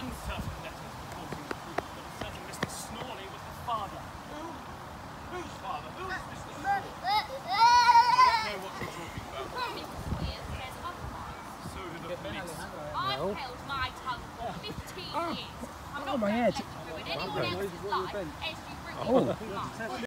uncertain letters reporting the truth, but a certain Mr. Snawley was the father. Who? Whose father? Who is Mr. Snawley? I don't know what you're talking about. Mr. Squeers says otherwise. So do the police. I've no. held my tongue for 15 years. I'm not oh, not my head. ruin anyone else's life as you bring oh.